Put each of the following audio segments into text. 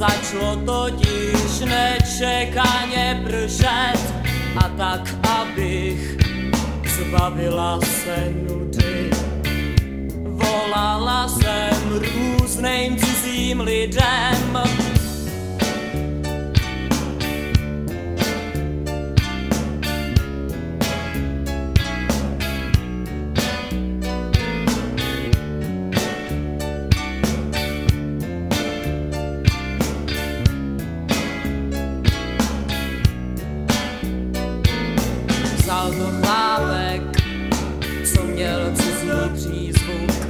Začalo totiž nečekaně pršet a tak, abych zbavila se nudy. Volala jsem různým cizím lidem, vzal to chlápek, co měl cizí přízvuk.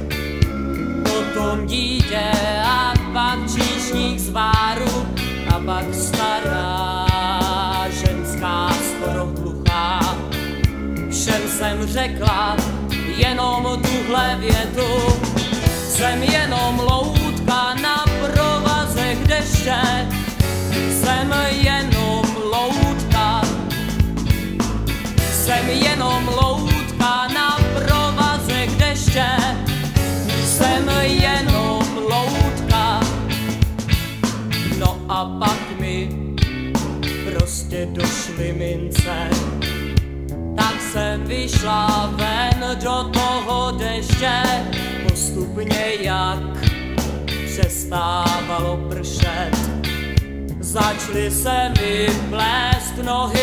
Potom dítě a pak číšník z váru a pak stará ženská skoro hluchá. Všem jsem řekla jenom tuhle větu, jsem jenom loutka na provazech deště, jsem jenom loutka na provazech deště, jsem jenom loutka. No a pak mi prostě došly mince, tak jsem vyšla ven do toho deště, postupně jak přestávalo pršet. Začaly se mi plést nohy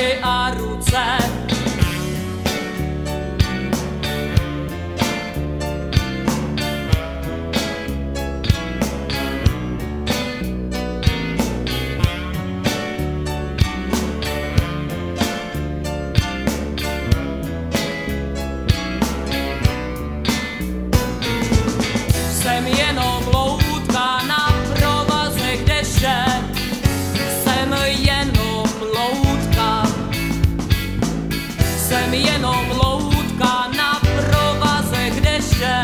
Jsem jenom loutka na provazech deště,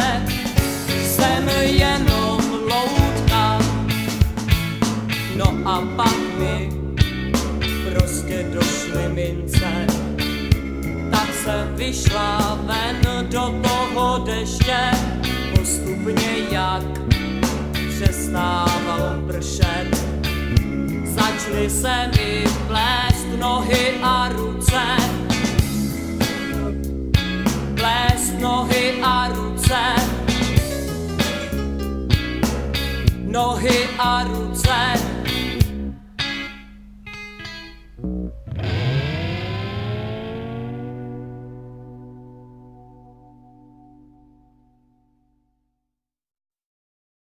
jsem jenom loutka. No a pak mi prostě došly mince, tak jsem vyšla ven do toho deště, postupně jak přestávalo pršet. Začaly se mi plést nohy a ruce, nohy a ruce, nohy a ruce.